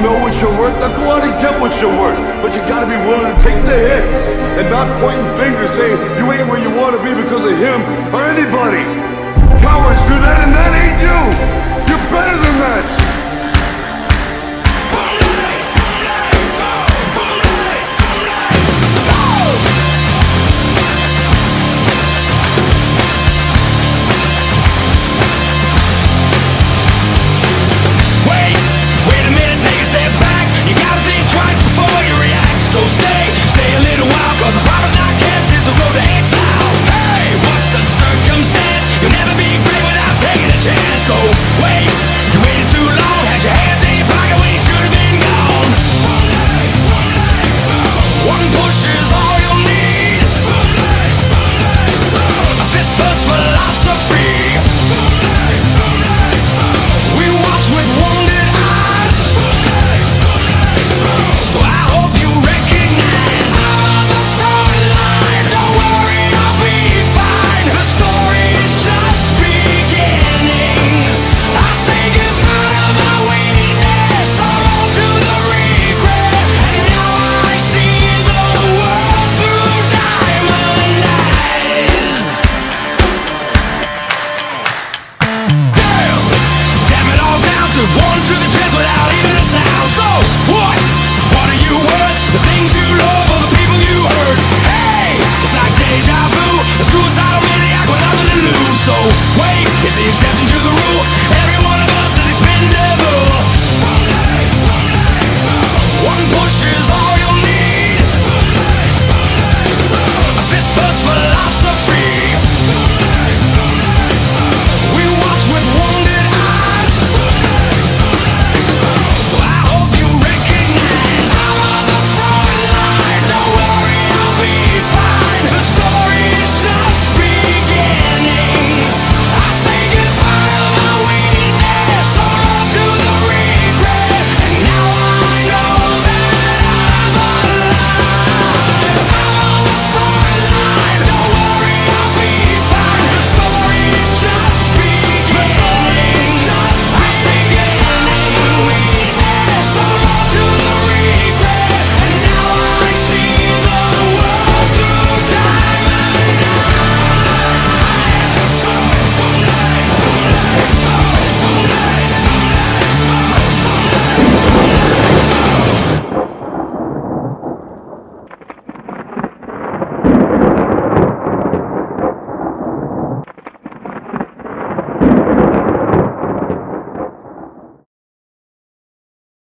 Know what you're worth, now go out and get what you're worth. But you gotta be willing to take the hits and not pointing fingers saying you ain't where you wanna be because of him or anybody. Cowards do that and that ain't you. You're. see exception to the rule.